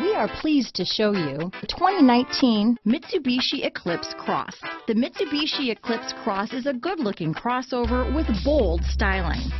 We are pleased to show you the 2019 Mitsubishi Eclipse Cross. The Mitsubishi Eclipse Cross is a good-looking crossover with bold styling.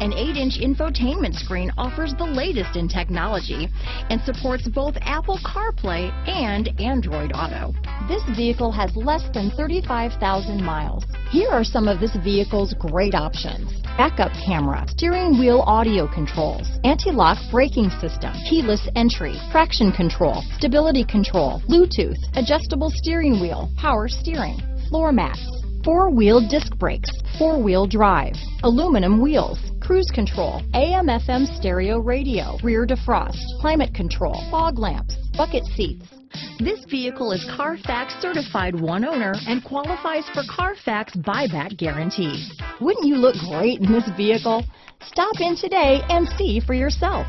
An 8-inch infotainment screen offers the latest in technology and supports both Apple CarPlay and Android Auto. This vehicle has less than 35,000 miles. Here are some of this vehicle's great options. Backup camera, steering wheel audio controls, anti-lock braking system, keyless entry, traction control, stability control, Bluetooth, adjustable steering wheel, power steering, floor mats, four-wheel disc brakes, four-wheel drive, aluminum wheels, cruise control, AM FM stereo radio, rear defrost, climate control, fog lamps, bucket seats. This vehicle is Carfax certified one owner and qualifies for Carfax buyback guarantee. Wouldn't you look great in this vehicle? Stop in today and see for yourself.